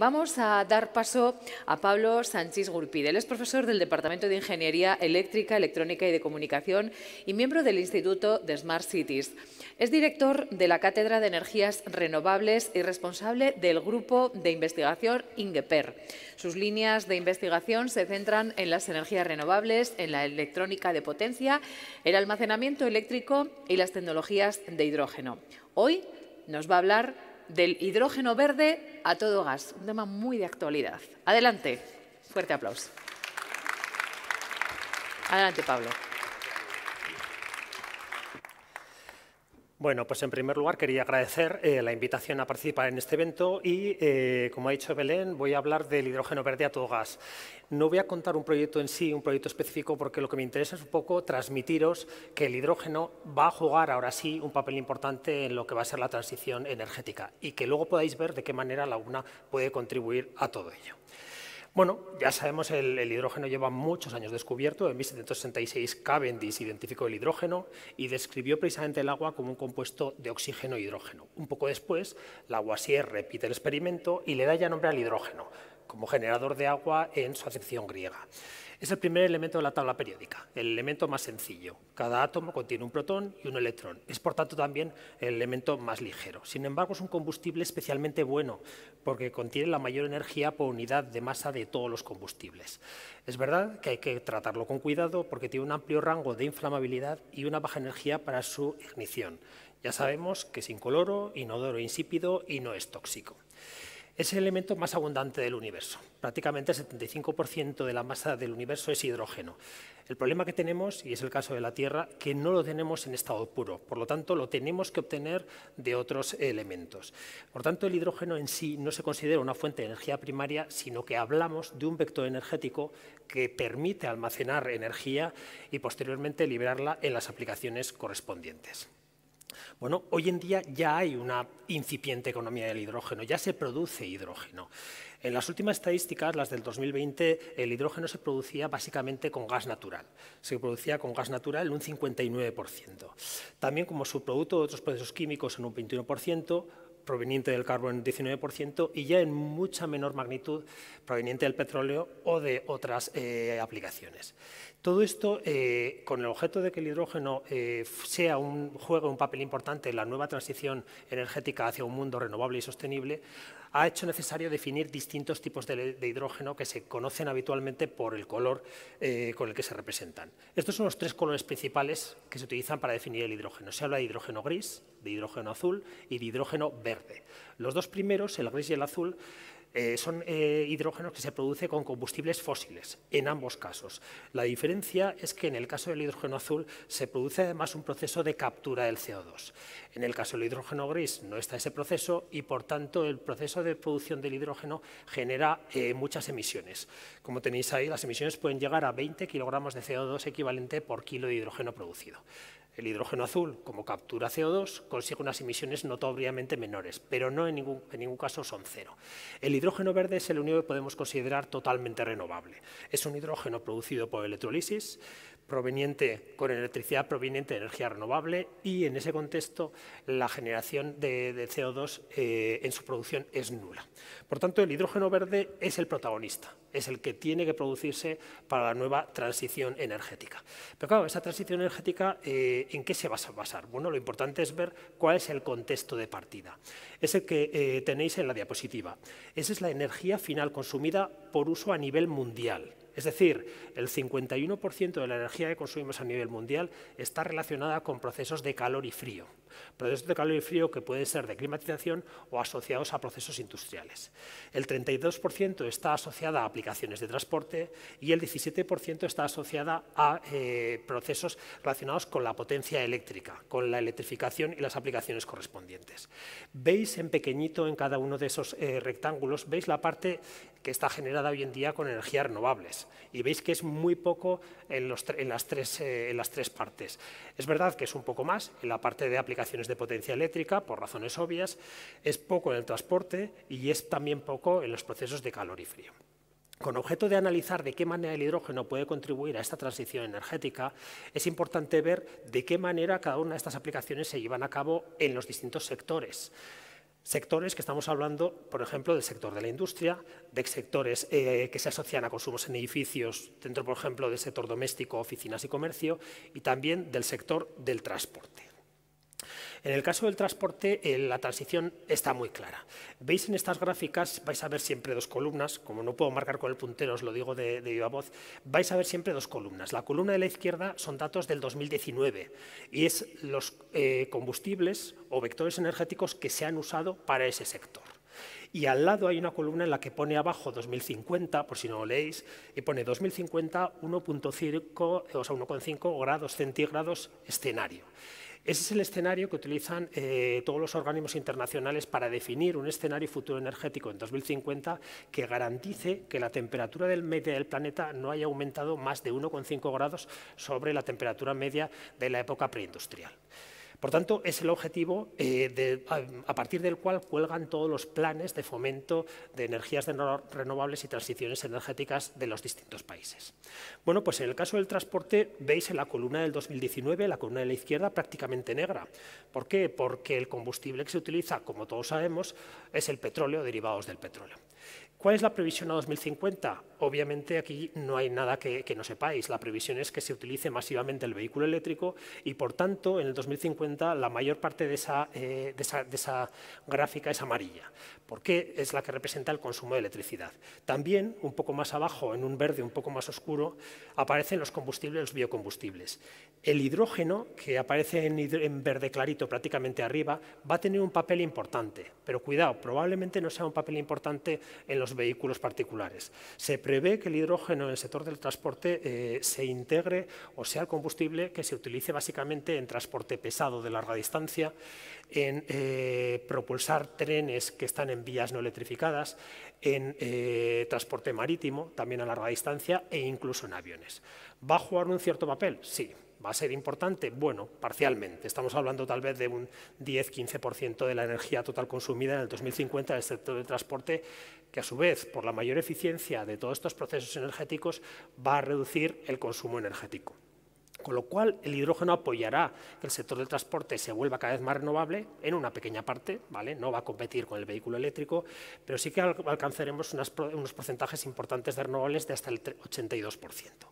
Vamos a dar paso a Pablo Sánchez Gurpide. Él es profesor del Departamento de Ingeniería Eléctrica, Electrónica y de Comunicación y miembro del Instituto de Smart Cities. Es director de la Cátedra de Energías Renovables y responsable del Grupo de Investigación INGEPER. Sus líneas de investigación se centran en las energías renovables, en la electrónica de potencia, el almacenamiento eléctrico y las tecnologías de hidrógeno. Hoy nos va a hablar del hidrógeno verde a todo gas, un tema muy de actualidad. Adelante, fuerte aplauso. Adelante, Pablo. Bueno, pues en primer lugar quería agradecer eh, la invitación a participar en este evento y, eh, como ha dicho Belén, voy a hablar del hidrógeno verde a todo gas. No voy a contar un proyecto en sí, un proyecto específico, porque lo que me interesa es un poco transmitiros que el hidrógeno va a jugar ahora sí un papel importante en lo que va a ser la transición energética y que luego podáis ver de qué manera la UNA puede contribuir a todo ello. Bueno, ya sabemos, el, el hidrógeno lleva muchos años descubierto. En 1766 Cavendish identificó el hidrógeno y describió precisamente el agua como un compuesto de oxígeno e hidrógeno. Un poco después, Lavoisier repite el experimento y le da ya nombre al hidrógeno como generador de agua en su acepción griega. Es el primer elemento de la tabla periódica, el elemento más sencillo. Cada átomo contiene un protón y un electrón. Es, por tanto, también el elemento más ligero. Sin embargo, es un combustible especialmente bueno porque contiene la mayor energía por unidad de masa de todos los combustibles. Es verdad que hay que tratarlo con cuidado porque tiene un amplio rango de inflamabilidad y una baja energía para su ignición. Ya sabemos que es incoloro, inodoro, insípido y no es tóxico es el elemento más abundante del universo. Prácticamente el 75% de la masa del universo es hidrógeno. El problema que tenemos, y es el caso de la Tierra, que no lo tenemos en estado puro. Por lo tanto, lo tenemos que obtener de otros elementos. Por tanto, el hidrógeno en sí no se considera una fuente de energía primaria, sino que hablamos de un vector energético que permite almacenar energía y posteriormente liberarla en las aplicaciones correspondientes. Bueno, hoy en día ya hay una incipiente economía del hidrógeno, ya se produce hidrógeno. En las últimas estadísticas, las del 2020, el hidrógeno se producía básicamente con gas natural. Se producía con gas natural un 59%. También como subproducto de otros procesos químicos en un 21%, proveniente del carbón en 19% y ya en mucha menor magnitud proveniente del petróleo o de otras eh, aplicaciones. Todo esto eh, con el objeto de que el hidrógeno eh, sea un, juegue un papel importante en la nueva transición energética hacia un mundo renovable y sostenible, ha hecho necesario definir distintos tipos de, hidrógeno que se conocen habitualmente por el color eh, con el que se representan. Estos son los tres colores principales que se utilizan para definir el hidrógeno. Se habla de hidrógeno gris, de hidrógeno azul y de hidrógeno verde. Los dos primeros, el gris y el azul, eh, son eh, hidrógenos que se producen con combustibles fósiles, en ambos casos. La diferencia es que en el caso del hidrógeno azul se produce además un proceso de captura del CO2. En el caso del hidrógeno gris no está ese proceso y, por tanto, el proceso de producción del hidrógeno genera eh, muchas emisiones. Como tenéis ahí, las emisiones pueden llegar a 20 kilogramos de CO2 equivalente por kilo de hidrógeno producido. El hidrógeno azul, como captura CO2, consigue unas emisiones notoriamente menores, pero no en ningún, en ningún, caso son cero. El hidrógeno verde es el único que podemos considerar totalmente renovable. Es un hidrógeno producido por electrolisis, proveniente, con electricidad proveniente de energía renovable y en ese contexto la generación de, CO2 eh, en su producción es nula. Por tanto, el hidrógeno verde es el protagonista, es el que tiene que producirse para la nueva transición energética. Pero claro, esa transición energética, eh, ¿en qué se va a basar? Bueno, lo importante es ver cuál es el contexto de partida. Es el que eh, tenéis en la diapositiva. Esa es la energía final consumida por uso a nivel mundial. Es decir, el 51% de la energía que consumimos a nivel mundial está relacionada con procesos de calor y frío. Procesos de calor y frío que pueden ser de climatización o asociados a procesos industriales. El 32% está asociada a aplicaciones de transporte y el 17% está asociada a eh, procesos relacionados con la potencia eléctrica, con la electrificación y las aplicaciones correspondientes. Veis en pequeñito en cada uno de esos eh, rectángulos, veis la parte que está generada hoy en día con energías renovables. Y veis que es muy poco en, las tres, eh, en, las tres, partes. Es verdad que es un poco más en la parte de aplicaciones de potencia eléctrica, por razones obvias, es poco en el transporte y es también poco en los procesos de calor y frío. Con objeto de analizar de qué manera el hidrógeno puede contribuir a esta transición energética, es importante ver de qué manera cada una de estas aplicaciones se llevan a cabo en los distintos sectores. Sectores que estamos hablando, por ejemplo, del sector de la industria, de sectores eh, que se asocian a consumos en edificios, dentro, por ejemplo, del sector doméstico, oficinas y comercio, y también del sector del transporte. En el caso del transporte, eh, la transición está muy clara. Veis en estas gráficas, vais a ver siempre dos columnas, como no puedo marcar con el puntero, os lo digo de, viva voz, vais a ver siempre dos columnas. La columna de la izquierda son datos del 2019 y es los eh, combustibles o vectores energéticos que se han usado para ese sector. Y al lado hay una columna en la que pone abajo 2050, por si no lo leéis, y pone 2050 1.5, o sea, 1,5 grados centígrados escenario. Ese es el escenario que utilizan eh, todos los organismos internacionales para definir un escenario futuro energético en 2050 que garantice que la temperatura del media del planeta no haya aumentado más de 1,5 grados sobre la temperatura media de la época preindustrial. Por tanto, es el objetivo eh, a, partir del cual cuelgan todos los planes de fomento de energías renovables y transiciones energéticas de los distintos países. Bueno, pues en el caso del transporte, veis en la columna del 2019, la columna de la izquierda prácticamente negra. ¿Por qué? Porque el combustible que se utiliza, como todos sabemos, es el petróleo, derivados del petróleo. ¿Cuál es la previsión a 2050? Obviamente aquí no hay nada que, no sepáis. La previsión es que se utilice masivamente el vehículo eléctrico y, por tanto, en el 2050 la mayor parte de esa, eh, de gráfica es amarilla, porque es la que representa el consumo de electricidad. También, un poco más abajo, en un verde un poco más oscuro, aparecen los combustibles, los biocombustibles. El hidrógeno, que aparece en, en verde clarito prácticamente arriba, va a tener un papel importante, pero cuidado, probablemente no sea un papel importante en los vehículos particulares. Se prevé que el hidrógeno en el sector del transporte eh, se integre o sea el combustible que se utilice básicamente en transporte pesado de larga distancia, en eh, propulsar trenes que están en vías no electrificadas, en eh, transporte marítimo, también a larga distancia, e incluso en aviones. ¿Va a jugar un cierto papel? Sí, ¿Va a ser importante? Bueno, parcialmente. Estamos hablando tal vez de un 10-15% de la energía total consumida en el 2050 del sector del transporte, que a su vez, por la mayor eficiencia de todos estos procesos energéticos, va a reducir el consumo energético. Con lo cual, el hidrógeno apoyará que el sector del transporte se vuelva cada vez más renovable en una pequeña parte, ¿vale? no va a competir con el vehículo eléctrico, pero sí que alcanzaremos unos porcentajes importantes de renovables de hasta el 82%.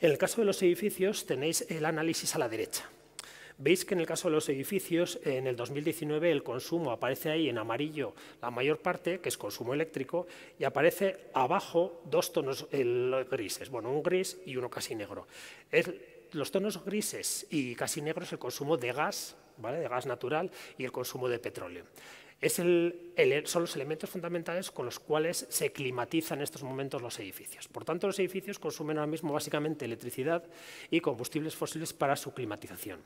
En el caso de los edificios tenéis el análisis a la derecha. Veis que en el caso de los edificios, en el 2019 el consumo aparece ahí en amarillo la mayor parte, que es consumo eléctrico, y aparece abajo dos tonos grises, bueno, un gris y uno casi negro. los tonos grises y casi negros el consumo de gas, ¿vale? de gas natural y el consumo de petróleo son los elementos fundamentales con los cuales se climatizan en estos momentos los edificios. Por tanto, los edificios consumen ahora mismo básicamente electricidad y combustibles fósiles para su climatización.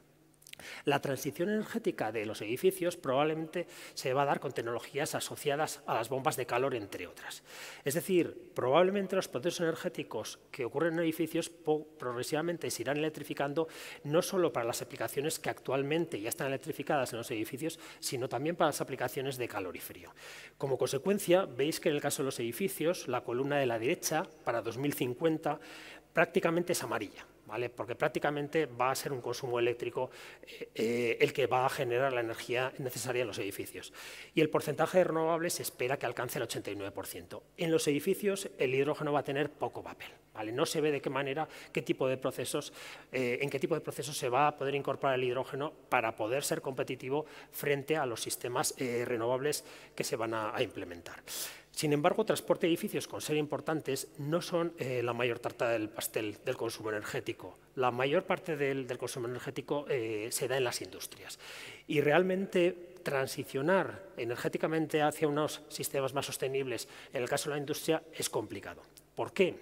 La transición energética de los edificios probablemente se va a dar con tecnologías asociadas a las bombas de calor, entre otras. Es decir, probablemente los procesos energéticos que ocurren en edificios progresivamente se irán electrificando no solo para las aplicaciones que actualmente ya están electrificadas en los edificios, sino también para las aplicaciones de calor y frío. Como consecuencia, veis que en el caso de los edificios, la columna de la derecha para 2050 prácticamente es amarilla porque prácticamente va a ser un consumo eléctrico eh, eh, el que va a generar la energía necesaria en los edificios. Y el porcentaje de renovables se espera que alcance el 89%. En los edificios el hidrógeno va a tener poco papel. No se ve de qué manera, qué tipo de procesos, eh, en qué tipo de procesos se va a poder incorporar el hidrógeno para poder ser competitivo frente a los sistemas renovables que se van a implementar. Sin embargo, transporte de edificios con ser importantes no son eh, la mayor tarta del pastel del consumo energético. La mayor parte del, consumo energético eh, se da en las industrias. Y realmente transicionar energéticamente hacia unos sistemas más sostenibles, en el caso de la industria, es complicado. ¿Por qué?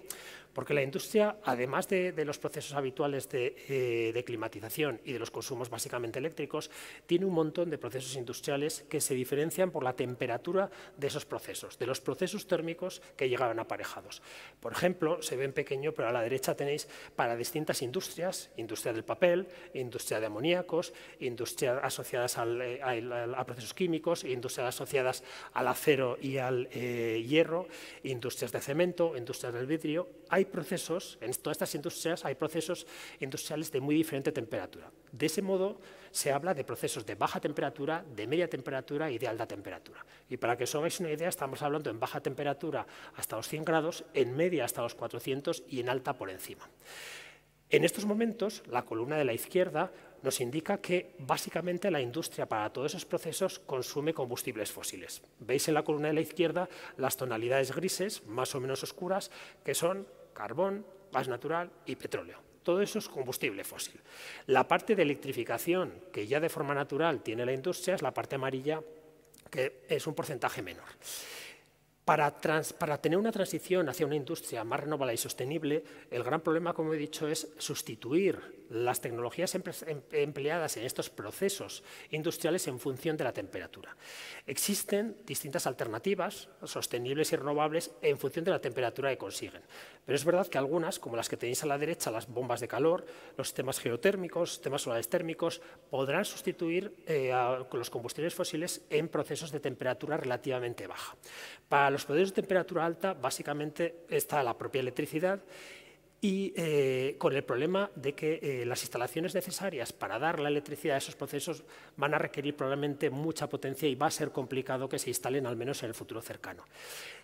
Porque la industria, además de, los procesos habituales eh, de, climatización y de los consumos básicamente eléctricos, tiene un montón de procesos industriales que se diferencian por la temperatura de esos procesos, de los procesos térmicos que llegaban aparejados. Por ejemplo, se ve en pequeño, pero a la derecha tenéis para distintas industrias, industria del papel, industria de amoníacos, industrias asociadas eh, a, procesos químicos, industrias asociadas al acero y al eh, hierro, industrias de cemento, industrias del vidrio hay procesos, en todas estas industrias hay procesos industriales de muy diferente temperatura. De ese modo se habla de procesos de baja temperatura, de media temperatura y de alta temperatura. Y para que os hagáis una idea, estamos hablando en baja temperatura hasta los 100 grados, en media hasta los 400 y en alta por encima. En estos momentos, la columna de la izquierda nos indica que básicamente la industria para todos esos procesos consume combustibles fósiles. Veis en la columna de la izquierda las tonalidades grises, más o menos oscuras, que son carbón, gas natural y petróleo. Todo eso es combustible fósil. La parte de electrificación que ya de forma natural tiene la industria es la parte amarilla, que es un porcentaje menor. Para, tener una transición hacia una industria más renovable y sostenible, el gran problema, como he dicho, es sustituir las tecnologías em, empleadas en estos procesos industriales en función de la temperatura. Existen distintas alternativas sostenibles y renovables en función de la temperatura que consiguen. Pero es verdad que algunas, como las que tenéis a la derecha, las bombas de calor, los sistemas geotérmicos, sistemas solares térmicos, podrán sustituir eh, los combustibles fósiles en procesos de temperatura relativamente baja. Los procesos de temperatura alta, básicamente está la propia electricidad y eh, con el problema de que eh, las instalaciones necesarias para dar la electricidad a esos procesos van a requerir probablemente mucha potencia y va a ser complicado que se instalen al menos en el futuro cercano.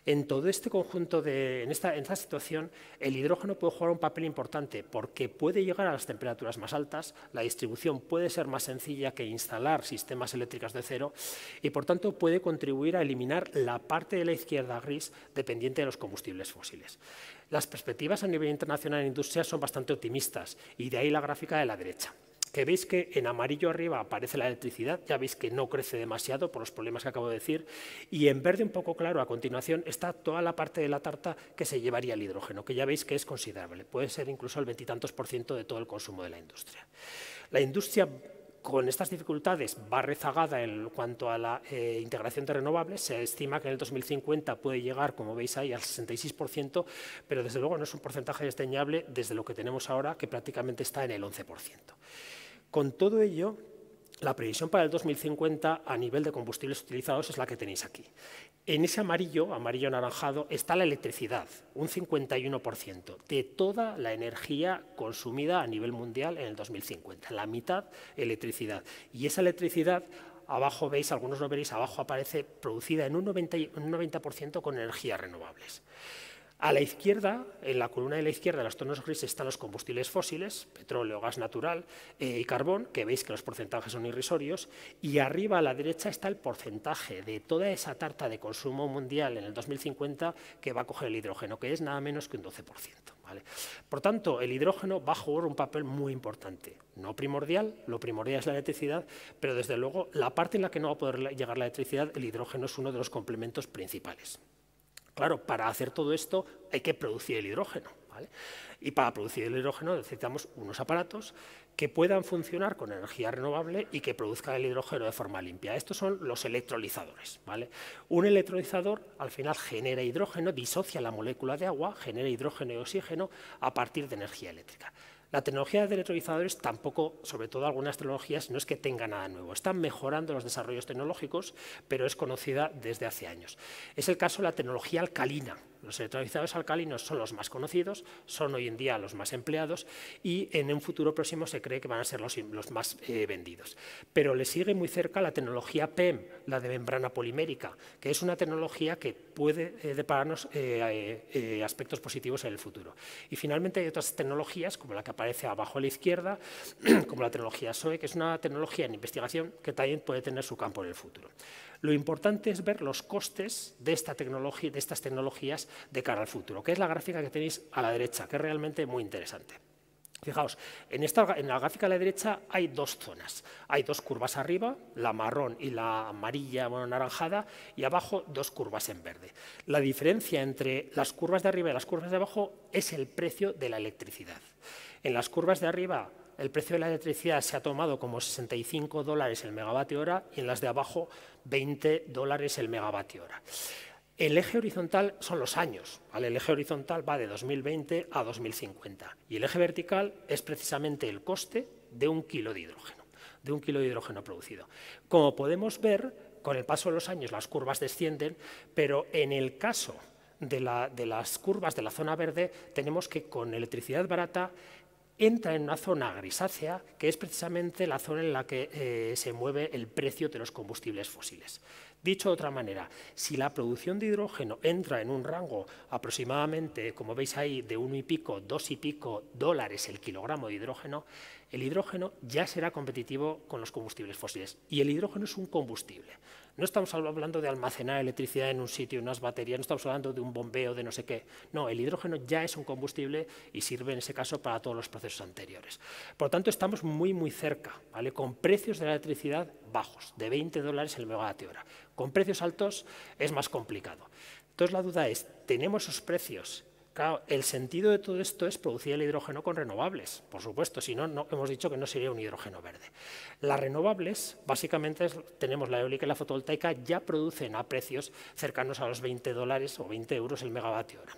En todo este conjunto, de, en, esta, en esta situación, el hidrógeno puede jugar un papel importante porque puede llegar a las temperaturas más altas, la distribución puede ser más sencilla que instalar sistemas eléctricos de cero y, por tanto, puede contribuir a eliminar la parte de la izquierda gris dependiente de los combustibles fósiles. Las perspectivas a nivel internacional en industria son bastante optimistas y de ahí la gráfica de la derecha que veis que en amarillo arriba aparece la electricidad, ya veis que no crece demasiado por los problemas que acabo de decir, y en verde un poco claro a continuación está toda la parte de la tarta que se llevaría el hidrógeno, que ya veis que es considerable, puede ser incluso el veintitantos por ciento de todo el consumo de la industria. La industria con estas dificultades va rezagada en cuanto a la eh, integración de renovables. Se estima que en el 2050 puede llegar, como veis ahí, al 66%, pero desde luego no es un porcentaje desdeñable desde lo que tenemos ahora, que prácticamente está en el 11%. Con todo ello, la previsión para el 2050 a nivel de combustibles utilizados es la que tenéis aquí. En ese amarillo, amarillo anaranjado, está la electricidad, un 51% de toda la energía consumida a nivel mundial en el 2050, la mitad electricidad. Y esa electricidad, abajo veis, algunos lo veréis, abajo aparece producida en un 90%, un 90 con energías renovables. A la izquierda, en la columna de la izquierda, de los tonos grises, están los combustibles fósiles, petróleo, gas natural eh, y carbón, que veis que los porcentajes son irrisorios, y arriba a la derecha está el porcentaje de toda esa tarta de consumo mundial en el 2050 que va a coger el hidrógeno, que es nada menos que un 12%. Por tanto, el hidrógeno va a jugar un papel muy importante, no primordial, lo primordial es la electricidad, pero desde luego la parte en la que no va a poder llegar la electricidad, el hidrógeno es uno de los complementos principales. Claro, para hacer todo esto hay que producir el hidrógeno. Y para producir el hidrógeno necesitamos unos aparatos que puedan funcionar con energía renovable y que produzcan el hidrógeno de forma limpia. Estos son los electrolizadores. Un electrolizador al final genera hidrógeno, disocia la molécula de agua, genera hidrógeno y oxígeno a partir de energía eléctrica. La tecnología de electrolizadores tampoco, sobre todo algunas tecnologías, no es que tenga nada nuevo. Están mejorando los desarrollos tecnológicos, pero es conocida desde hace años. Es el caso de la tecnología alcalina. Los electrolizadores alcalinos son los más conocidos, son hoy en día los más empleados y en un futuro próximo se cree que van a ser los, más eh, vendidos. Pero le sigue muy cerca la tecnología PEM, la de membrana polimérica, que es una tecnología que puede eh, depararnos eh, aspectos positivos en el futuro. Y finalmente hay otras tecnologías, como la que aparece abajo a la izquierda, como la tecnología SOE, que es una tecnología en investigación que también puede tener su campo en el futuro. Lo importante es ver los costes de, esta tecnología, de estas tecnologías de cara al futuro, que es la gráfica que tenéis a la derecha, que es realmente muy interesante. Fijaos, en, esta, en la gráfica a la derecha hay dos zonas. Hay dos curvas arriba, la marrón y la amarilla, bueno, anaranjada, y abajo dos curvas en verde. La diferencia entre las curvas de arriba y las curvas de abajo es el precio de la electricidad. En las curvas de arriba el precio de la electricidad se ha tomado como 65 dólares el megavatio hora y en las de abajo 20 dólares el megavatio hora. El eje horizontal son los años. El eje horizontal va de 2020 a 2050 y el eje vertical es precisamente el coste de un kilo de hidrógeno, de un kilo de hidrógeno producido. Como podemos ver, con el paso de los años las curvas descienden, pero en el caso de, las curvas de la zona verde tenemos que con electricidad barata entra en una zona grisácea, que es precisamente la zona en la que eh, se mueve el precio de los combustibles fósiles. Dicho de otra manera, si la producción de hidrógeno entra en un rango aproximadamente, como veis ahí, de uno y pico, dos y pico dólares el kilogramo de hidrógeno, el hidrógeno ya será competitivo con los combustibles fósiles. Y el hidrógeno es un combustible. No estamos hablando de almacenar electricidad en un sitio, unas baterías, no estamos hablando de un bombeo, de no sé qué. No, el hidrógeno ya es un combustible y sirve en ese caso para todos los procesos anteriores. Por lo tanto, estamos muy, muy cerca, ¿vale? con precios de la electricidad bajos, de 20 dólares el megavatio hora. Con precios altos es más complicado. Entonces, la duda es, ¿tenemos esos precios Claro, el sentido de todo esto es producir el hidrógeno con renovables, por supuesto, si no, no hemos dicho que no sería un hidrógeno verde. Las renovables, básicamente, tenemos la eólica y la fotovoltaica, ya producen a precios cercanos a los 20 dólares o 20 euros el megavatio hora.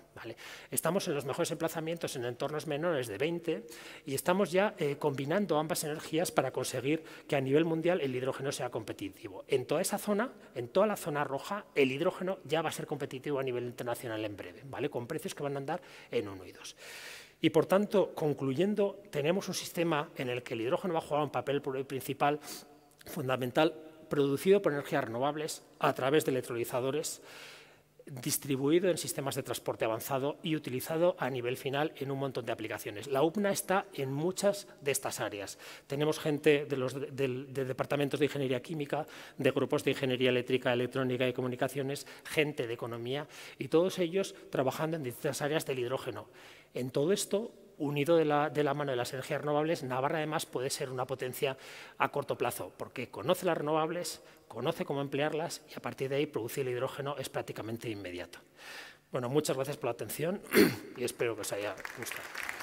Estamos en los mejores emplazamientos en entornos menores de 20 y estamos ya eh, combinando ambas energías para conseguir que a nivel mundial el hidrógeno sea competitivo. En toda esa zona, en toda la zona roja, el hidrógeno ya va a ser competitivo a nivel internacional en breve, ¿vale? con precios que van a en 1 y 2. Y por tanto, concluyendo, tenemos un sistema en el que el hidrógeno va a jugar un papel principal, fundamental, producido por energías renovables a través de electrolizadores distribuido en sistemas de transporte avanzado y utilizado a nivel final en un montón de aplicaciones. La UPNA está en muchas de estas áreas. Tenemos gente de los de, departamentos de ingeniería química, de grupos de ingeniería eléctrica, electrónica y comunicaciones, gente de economía y todos ellos trabajando en distintas áreas del hidrógeno. En todo esto, unido de la, mano de las energías renovables, Navarra además puede ser una potencia a corto plazo, porque conoce las renovables, conoce cómo emplearlas y a partir de ahí producir el hidrógeno es prácticamente inmediato. Bueno, muchas gracias por la atención y espero que os haya gustado.